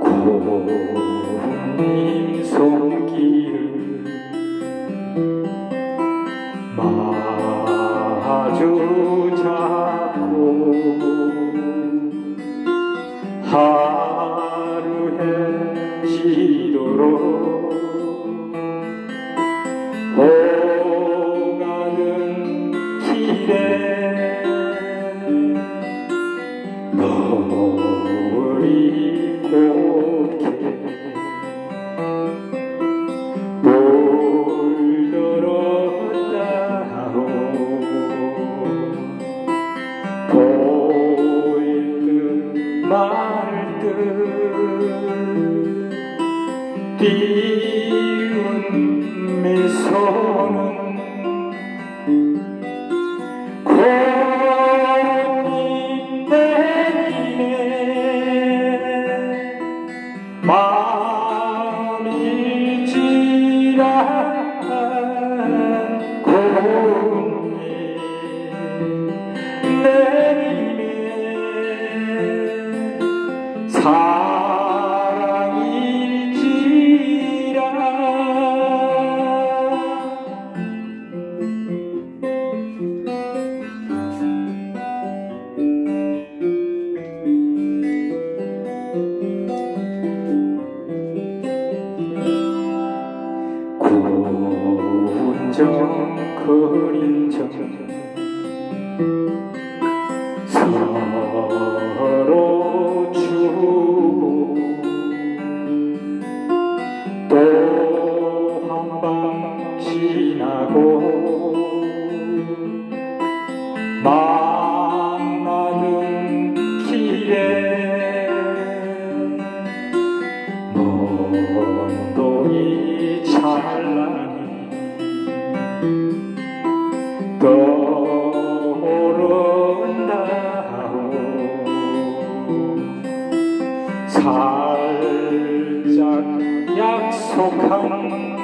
고운 손길 마주 잡고 하 말끝 띄운 미소는 고이 내리네 마음이 지라 정 그린 정. 살짝 약속한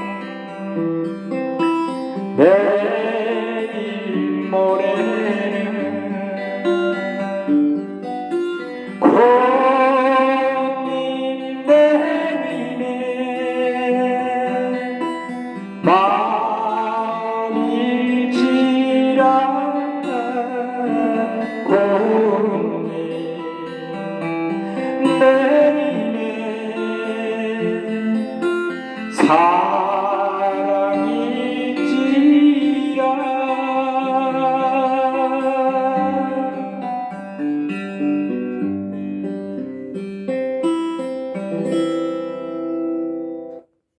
내 Ah.